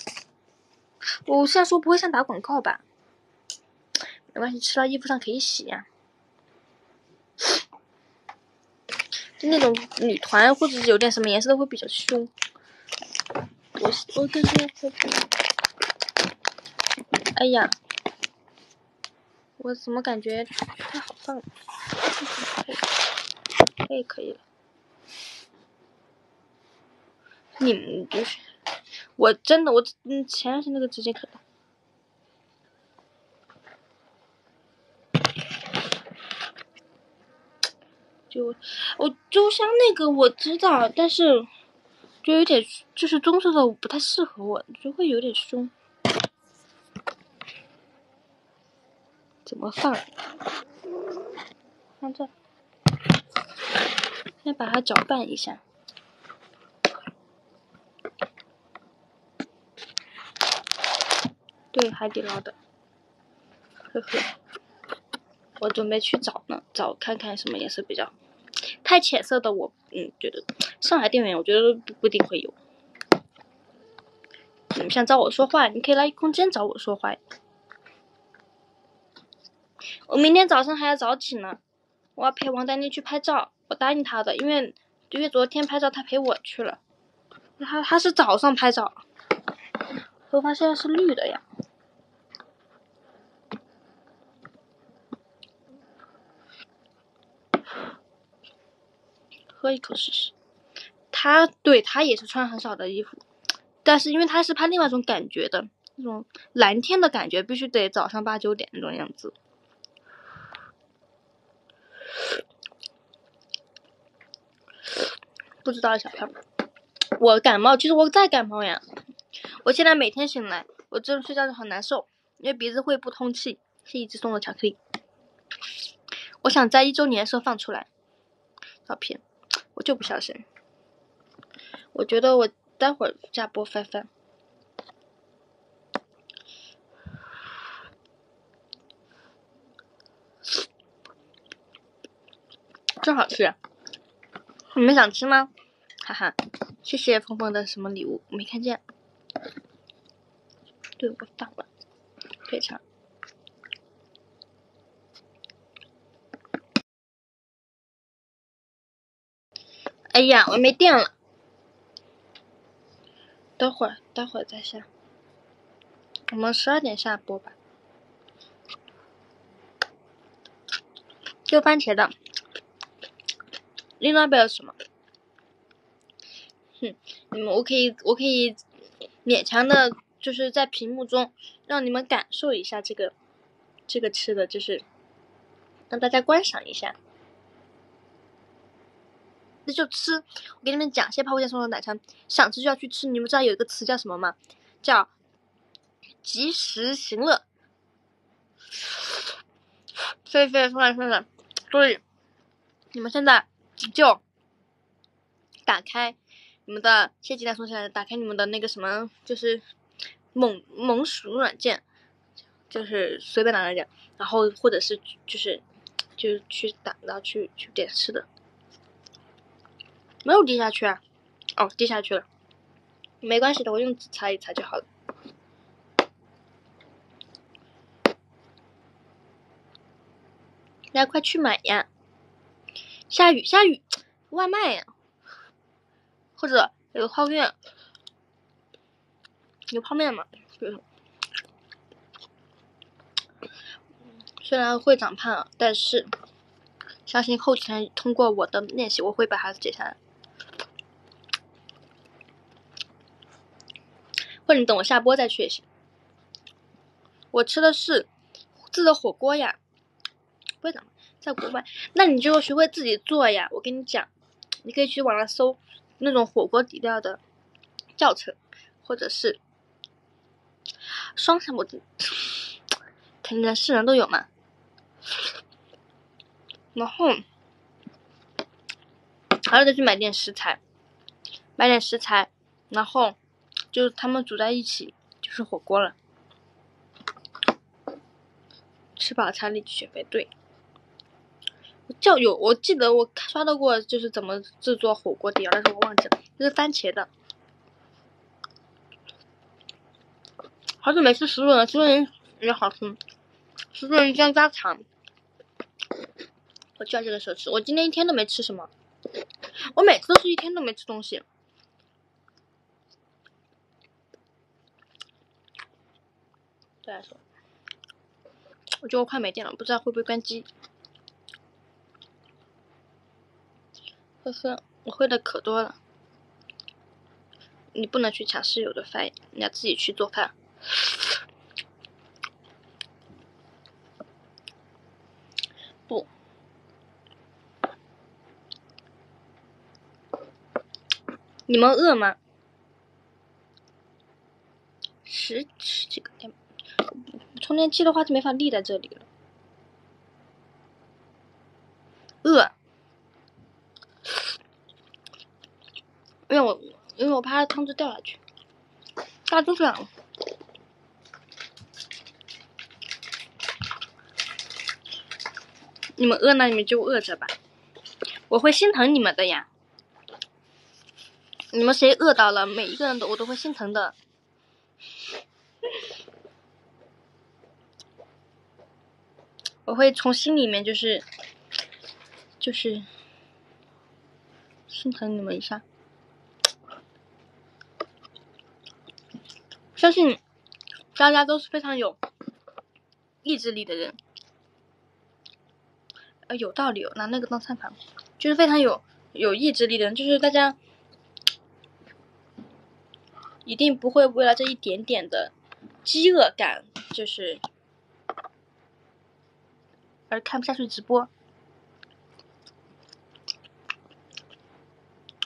我现在说不会像打广告吧？没关系，吃到衣服上可以洗呀。就那种女团或者是有点什么颜色的会比较凶。我我感觉，哎呀，我怎么感觉太好放了？哎，可以了。你们就是，我真的我嗯，前两天那个直接可。就我就像那个我知道，但是就有点就是棕色的不太适合我，就会有点凶。怎么放？放这。先把它搅拌一下。对，海底捞的。呵呵。我准备去找呢，找看看什么颜色比较。太浅色的我，嗯，觉得上海店员我觉得不不一定会有。你们想找我说话，你可以来空间找我说话。我明天早上还要早起呢，我要陪王丹妮去拍照，我答应他的，因为因为昨天拍照他陪我去了，他他是早上拍照，头发现在是绿的呀。喝一口试试，他对他也是穿很少的衣服，但是因为他是拍另外一种感觉的那种蓝天的感觉，必须得早上八九点那种样子。不知道小票，我感冒，其实我在感冒呀。我现在每天醒来，我真的睡觉就很难受，因为鼻子会不通气。是一直送的巧克力，我想在一周年的时候放出来照片。我就不小心，我觉得我待会儿下播翻翻，真好吃，你们想吃吗？哈哈，谢谢峰峰的什么礼物？没看见，对我放了，非常。哎呀，我没电了，等会儿，待会儿再下。我们十二点下播吧。丢番茄的，另外边有什么？哼，你们我可以，我可以勉强的，就是在屏幕中让你们感受一下这个，这个吃的，就是让大家观赏一下。那就吃，我给你们讲，先泡我家送的奶茶，想吃就要去吃。你们知道有一个词叫什么吗？叫及时行乐。所以，所以，所以，所以，你们现在就打开你们的，现在送下来，打开你们的那个什么，就是猛猛鼠软件，就是随便哪个点，然后或者是就是就去打，然后去去点吃的。没有滴下去啊！哦，滴下去了，没关系的，我用纸擦一擦就好了。大家快去买呀！下雨下雨，外卖呀，或者有泡面，有泡面吗？虽然会长胖，但是相信后天通过我的练习，我会把它减下来。或者你等我下播再去也行。我吃的是自的火锅呀，不会长在国外，那你就学会自己做呀。我跟你讲，你可以去网上搜那种火锅底料的教程，或者是双层，我肯定是人都有嘛。然后，还要再去买点食材，买点食材，然后。就是他们煮在一起就是火锅了。吃饱才立即减肥，对。叫有，我记得我刷到过，就是怎么制作火锅底料，但是我忘记了，这是番茄的。好久没吃石榴了，石榴人也好吃，石榴人加加糖。我就要这个时候吃，我今天一天都没吃什么，我每次都是一天都没吃东西。再说，我觉得我快没电了，不知道会不会关机。呵呵，我会的可多了。你不能去抢室友的饭，你要自己去做饭。不，你们饿吗？十十几个点，充电器的话就没法立在这里了。饿，因为我因为我怕汤汁掉下去，大肚子了。你们饿那你们就饿着吧，我会心疼你们的呀。你们谁饿到了，每一个人都我都会心疼的。我会从心里面就是就是心疼你们一下，相信大家都是非常有意志力的人。呃，有道理哦，拿那个当餐盘，就是非常有有意志力的人，就是大家一定不会为了这一点点的饥饿感，就是而看不下去直播，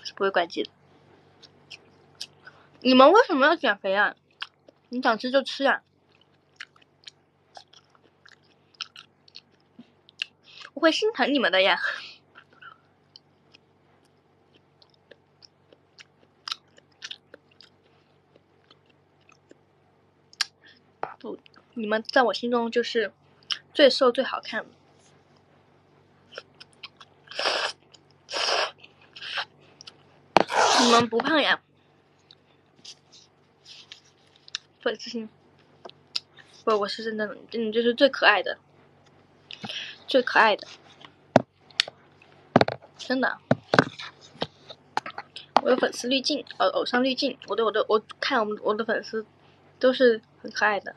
是不会关机的。你们为什么要减肥啊？你想吃就吃啊。我会心疼你们的呀！不，你们在我心中就是最瘦、最好看。你们不胖呀？粉丝心，不，我是真的，你就是最可爱的。最可爱的，真的，我有粉丝滤镜，呃，偶像滤镜，我的我的我看我们我的粉丝都是很可爱的，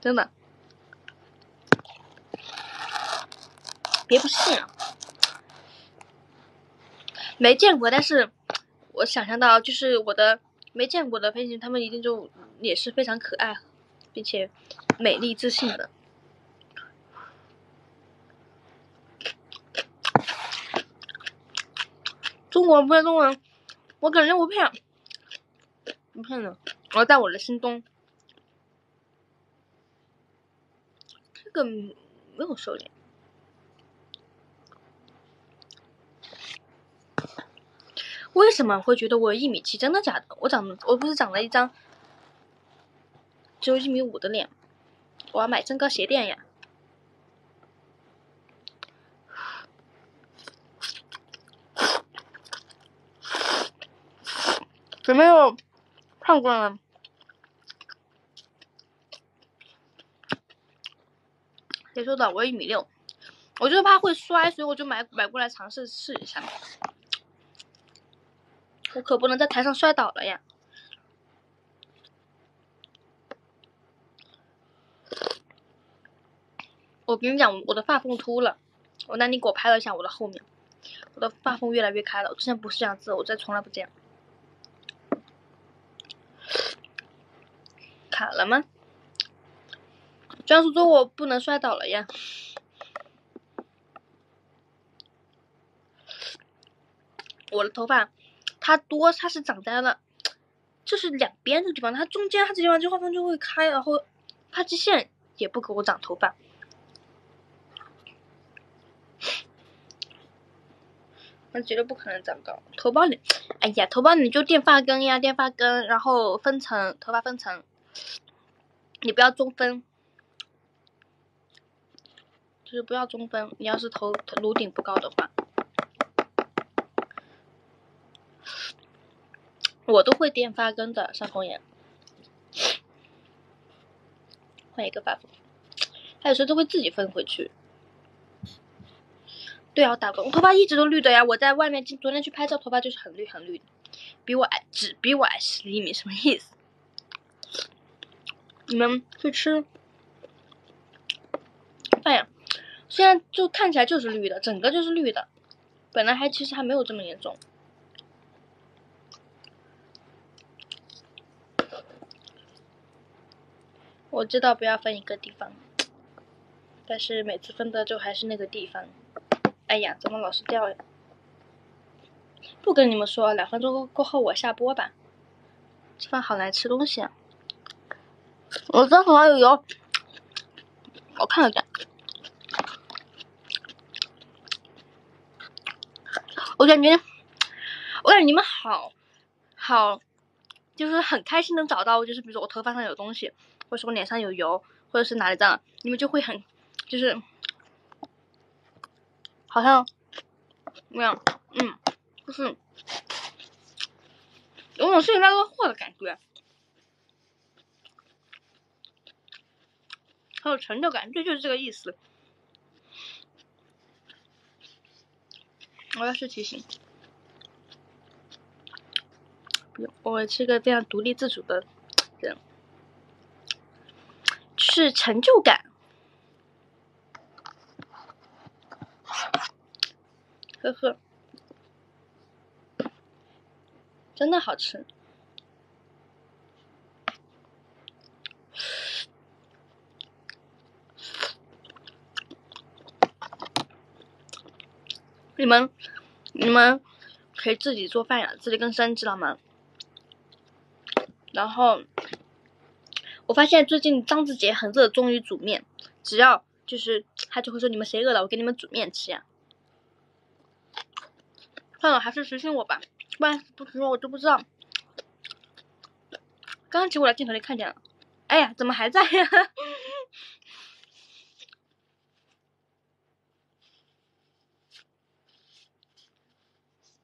真的，别不信啊，没见过，但是我想象到就是我的没见过的飞行，他们一定就也是非常可爱，并且美丽自信的。中国不是中文，我感觉不骗，不骗的。我在我的心中，这个没有收敛。为什么会觉得我有一米七？真的假的？我长，我不是长了一张只有一米五的脸？我要买增高鞋垫呀。有没有胖过了？谁说的？我一米六，我就是怕会摔，所以我就买买过来尝试试一下。我可不能在台上摔倒了呀！我跟你讲，我的发缝秃了，我那你给我拍了一下我的后面，我的发缝越来越开了。我之前不是这样子，我这从来不这样。卡了吗？江苏说我不能摔倒了呀。我的头发，它多，它是长在了，就是两边这个地方，它中间它这地方就画风就会开，然后发际线也不给我长头发。那绝对不可能长高。头包里，哎呀，头包你就垫发根呀，垫发根，然后分层，头发分层，你不要中分，就是不要中分。你要是头头颅顶不高的话，我都会垫发根的，上红眼。换一个发肤，他有时候都会自己分回去。对啊，我打工，我头发一直都绿的呀。我在外面昨天去拍照，头发就是很绿很绿的，比我矮，只比我矮十厘米，什么意思？你们去吃饭呀？虽然就看起来就是绿的，整个就是绿的，本来还其实还没有这么严重。我知道不要分一个地方，但是每次分的就还是那个地方。哎呀，怎么老是掉呀？不跟你们说，两分钟过后我下播吧。吃饭好难吃东西啊！我这手上有油，我看了下。我感觉，我感觉你们好好，就是很开心能找到，就是比如说我头发上有东西。或者我脸上有油，或者是哪里脏，你们就会很，就是，好像，没有？嗯，就是，有种事情拉到货的感觉，很有成就感，这就是这个意思。我要是提醒，我是个这样独立自主的人。是成就感，呵呵，真的好吃。你们，你们可以自己做饭呀，自力更生，知道吗？然后。我发现最近张子杰很热衷于煮面，只要就是他就会说你们谁饿了，我给你们煮面吃呀。算了，还是实行我吧，不然不实行我都不知道。刚刚其实我在镜头里看见了，哎呀，怎么还在呀？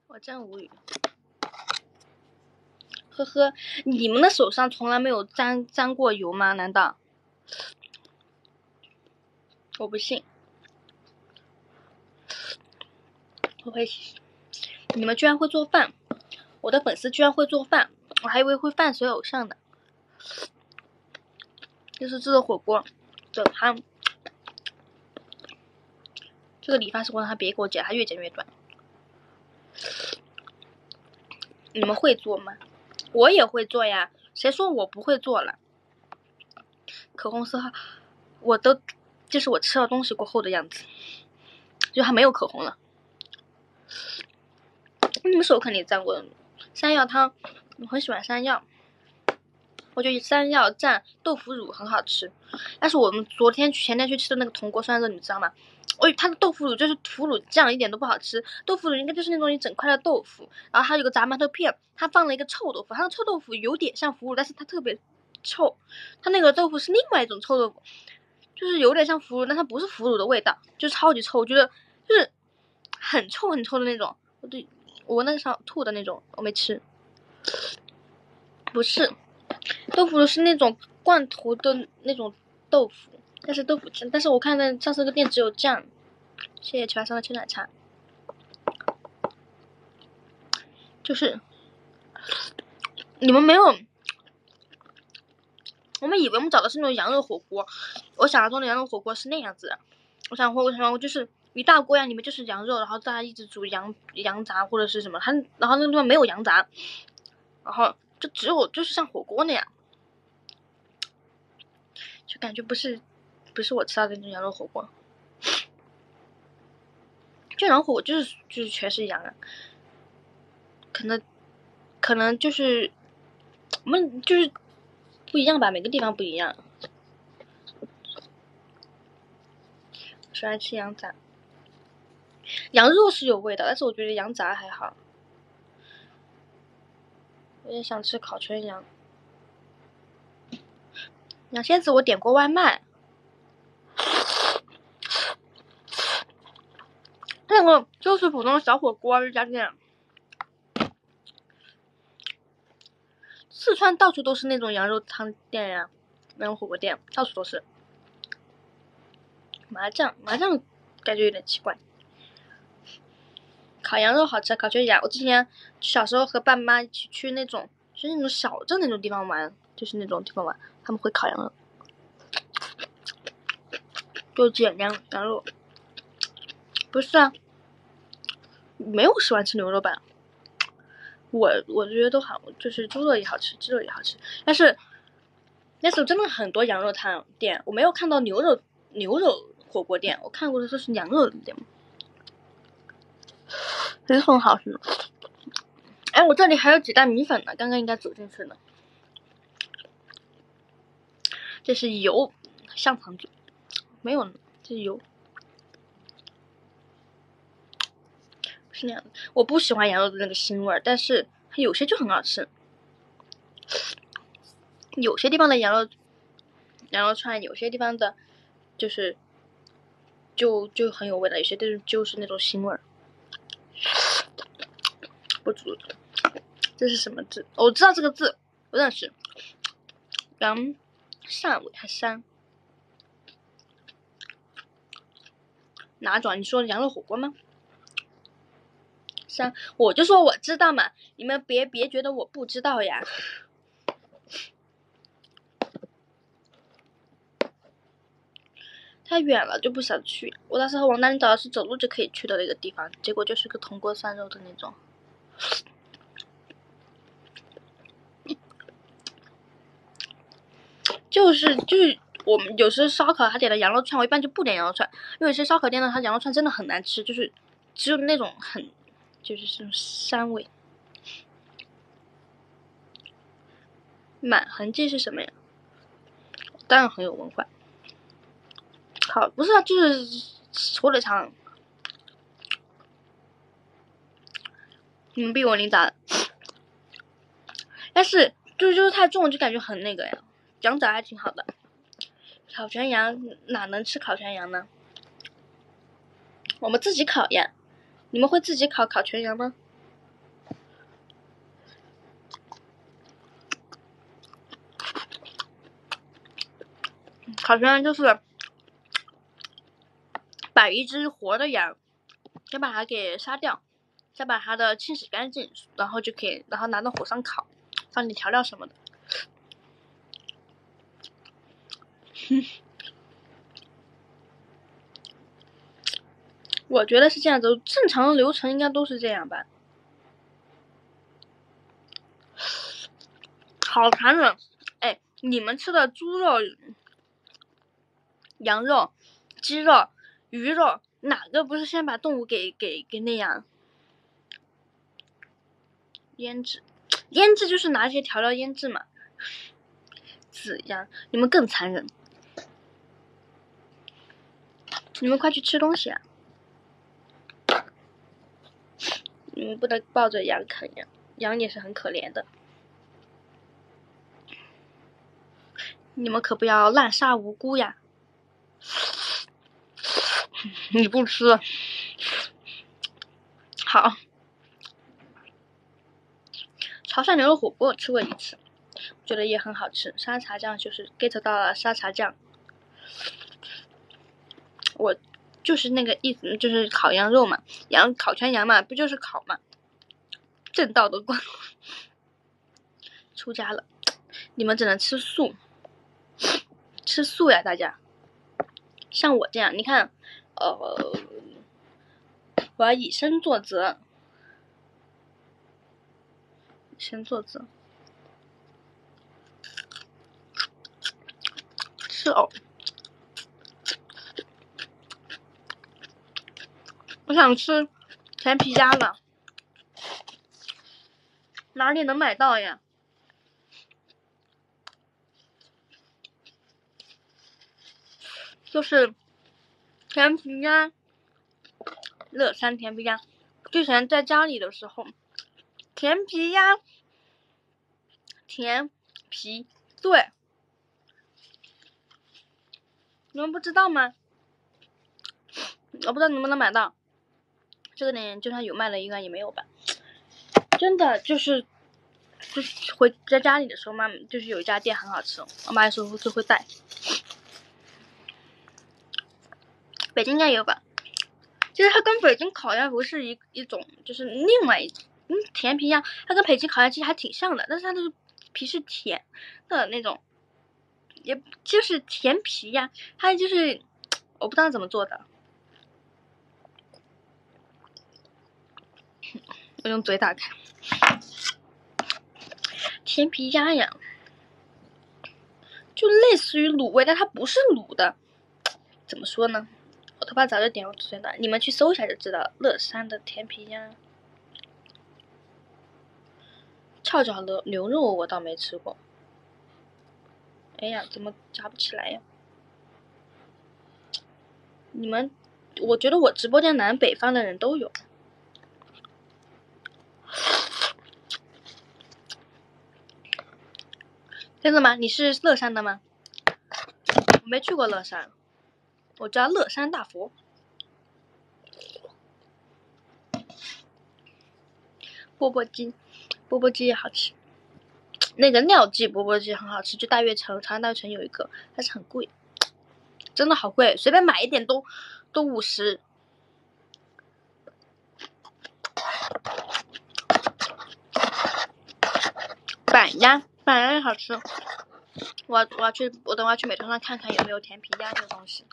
我真无语。呵呵，你们的手上从来没有沾沾过油吗？难道？我不信。我会，你们居然会做饭！我的粉丝居然会做饭，我还以为会饭水偶像呢。这是这个火锅的汤。这个理发师我让他别给我剪，他越剪越短。你们会做吗？我也会做呀，谁说我不会做了？口红色号，我都，这是我吃了东西过后的样子，就还没有口红了。你们手肯定蘸过山药汤，我很喜欢山药，我觉得山药蘸豆腐乳很好吃。但是我们昨天前天去吃的那个铜锅涮肉，你知道吗？哦，它的豆腐乳就是腐乳酱，一点都不好吃。豆腐乳应该就是那种一整块的豆腐，然后还有个炸馒头片，它放了一个臭豆腐。它的臭豆腐有点像腐乳，但是它特别臭。它那个豆腐是另外一种臭豆腐，就是有点像腐乳，但它不是腐乳的味道，就超级臭，我觉得就是很臭很臭的那种。我对我那个想吐的那种，我没吃。不是，豆腐乳是那种罐头的那种豆腐。但是豆腐酱，但是我看那上次那个店只有酱。谢谢全上的青奶茶。就是你们没有，我们以为我们找的是那种羊肉火锅，我想象中的羊肉火锅是那样子的。我想火锅什么我就是一大锅呀，里面就是羊肉，然后大家一直煮羊羊杂或者是什么，它然后那个地方没有羊杂，然后就只有就是像火锅那样，就感觉不是。不是我吃到的那种羊肉火锅，就羊肉火锅就是就是全是羊啊，可能可能就是我们就是不一样吧，每个地方不一样。喜欢吃羊杂，羊肉是有味道，但是我觉得羊杂还好。我也想吃烤全羊。羊蝎子我点过外卖，那个就是普通小火锅这家店。四川到处都是那种羊肉汤店呀，那种火锅店到处都是。麻酱麻酱感觉有点奇怪。烤羊肉好吃，烤全羊。我之前小时候和爸妈一起去那种，就是那种小镇那种地方玩，就是那种地方玩，他们会烤羊肉，就煎羊羊肉。不是啊，没有喜欢吃牛肉吧？我我觉得都好，就是猪肉也好吃，鸡肉也好吃。但是那时候真的很多羊肉汤店，我没有看到牛肉牛肉火锅店，我看过的都是羊肉的店，其实很好吃。哎，我这里还有几袋米粉呢，刚刚应该走进去了。这是油，香肠嘴没有，这是油。是那样的，我不喜欢羊肉的那个腥味儿，但是它有些就很好吃。有些地方的羊肉，羊肉串，有些地方的，就是就就很有味道，有些就是就是那种腥味儿。不足，这是什么字？我知道这个字，我认识。羊鳝尾还山，哪种？你说羊肉火锅吗？三，我就说我知道嘛，你们别别觉得我不知道呀。太远了就不想去。我当时候往那里找的是走路就可以去的那个地方，结果就是个铜锅涮肉的那种。就是就是我们有时候烧烤他点的羊肉串，我一般就不点羊肉串，因为有些烧烤店呢，他羊肉串真的很难吃，就是只有那种很。就是这种膻味，满痕迹是什么呀？当然很有文化。好，不是啊，就是火腿肠。你们逼我领咋？但是就就是太重，就感觉很那个呀。羊杂还挺好的，烤全羊哪能吃烤全羊呢？我们自己烤呀。你们会自己烤烤全羊吗？烤全羊就是把一只活的羊，先把它给杀掉，再把它的清洗干净，然后就可以，然后拿到火上烤，放点调料什么的。我觉得是这样子，正常的流程应该都是这样吧。好残忍！哎，你们吃的猪肉、羊肉、鸡肉、鱼肉，哪个不是先把动物给给给那样腌制？腌制就是拿一些调料腌制嘛。怎样？你们更残忍！你们快去吃东西啊！你不能抱着羊啃呀，羊也是很可怜的。你们可不要滥杀无辜呀！你不吃，好。潮汕牛肉火锅我吃过一次，觉得也很好吃。沙茶酱就是 get 到了沙茶酱，我。就是那个意思，就是烤羊肉嘛，羊烤全羊嘛，不就是烤嘛？正道的光，出家了，你们只能吃素，吃素呀，大家。像我这样，你看，呃，我要以身作则，以身作则，是哦。我想吃甜皮鸭了，哪里能买到呀？就是甜皮鸭，乐山甜皮鸭，之前在家里的时候，甜皮鸭，甜皮对，你们不知道吗？我不知道能不能买到，这个店就算有卖的，应该也没有吧。真的就是，就是回在家里的时候嘛，就是有一家店很好吃，我妈有时候就会带。北京应该有吧？其实它跟北京烤鸭不是一一种，就是另外一。嗯，甜皮鸭，它跟北京烤鸭其实还挺像的，但是它的皮是甜的那种，也就是甜皮鸭，它就是我不知道怎么做的。我用嘴打开，甜皮鸭呀，就类似于卤味，但它不是卤的，怎么说呢？我头发早就点我嘴了，你们去搜一下就知道。乐山的甜皮鸭，翘脚牛牛肉我倒没吃过。哎呀，怎么夹不起来呀？你们，我觉得我直播间南北方的人都有。真的吗？你是乐山的吗？我没去过乐山，我叫乐山大佛。钵钵鸡，钵钵鸡也好吃。那个廖记钵钵鸡很好吃，就大悦城，长安大悦城有一个，但是很贵，真的好贵，随便买一点都都五十。板鸭。反正好吃，我我要去，我等会去美团上看看有没有甜皮鸭这个东西。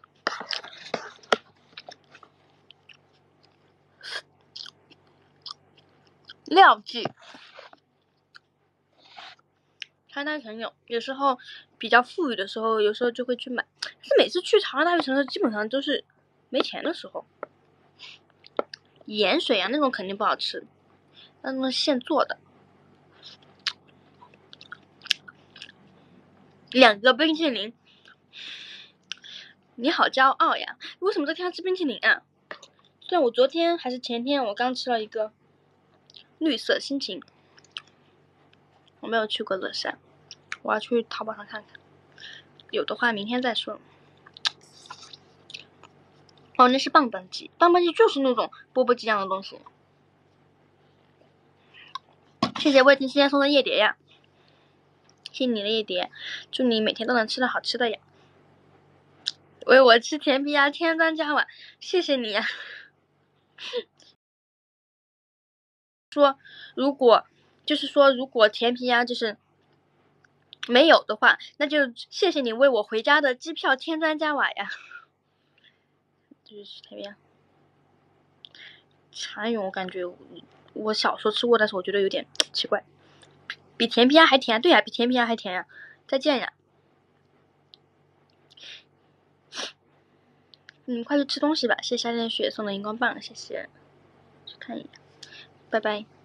料记，长安大城有，有时候比较富裕的时候，有时候就会去买。是每次去长安大悦城的基本上都是没钱的时候。盐水啊，那种肯定不好吃，那种现做的。两个冰淇淋，你好骄傲呀！为什么这天吃冰淇淋啊？虽然我昨天还是前天，我刚吃了一个绿色心情。我没有去过乐山，我要去淘宝上看看，有的话明天再说。哦，那是棒棒鸡，棒棒鸡就是那种钵钵鸡一样的东西。谢谢魏今天送的夜蝶呀。谢你的一点，祝你每天都能吃到好吃的呀！喂，我吃甜皮鸭，添砖加瓦，谢谢你呀！说如果就是说如果甜皮鸭就是没有的话，那就谢谢你为我回家的机票添砖加瓦呀！就是甜皮鸭，蚕蛹我感觉我小时候吃过，但是我觉得有点奇怪。比甜皮鸭还甜，对呀，比甜皮鸭还甜呀！再见呀！你们，快去吃东西吧。谢谢夏天雪送的荧光棒，谢谢。去看一眼，拜拜。